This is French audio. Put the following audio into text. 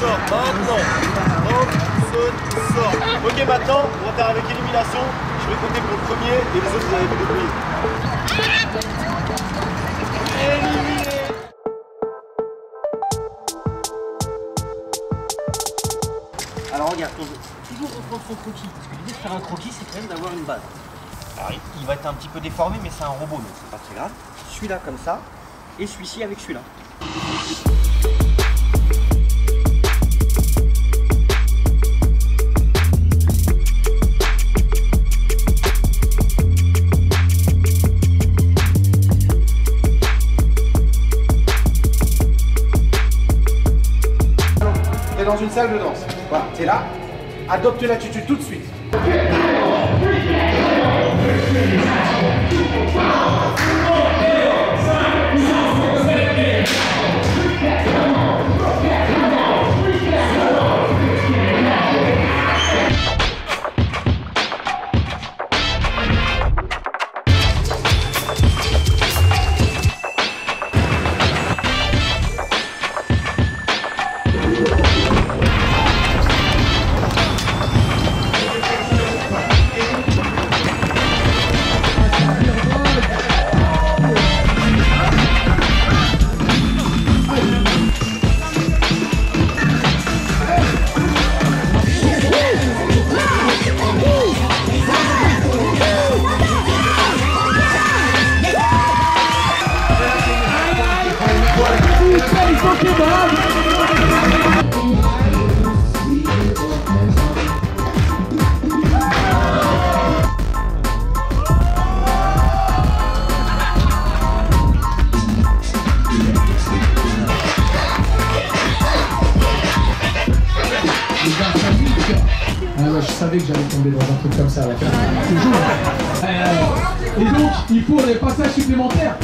sort. Sort. Ok, maintenant, on va faire avec élimination. Je vais compter pour le premier et les autres, vous allez vous Alors regarde, quand je... toujours reprendre son croquis, parce que l'idée de faire un croquis, c'est quand même d'avoir une base. Il va être un petit peu déformé, mais c'est un robot, donc c'est pas très grave. Celui-là comme ça, et celui-ci avec celui-là. Dans une salle de danse. Voilà, t'es là. Adopte l'attitude tout de suite. Que j'allais tomber dans un truc comme ça. là. Toujours. Euh, et donc, il faut des passages supplémentaires.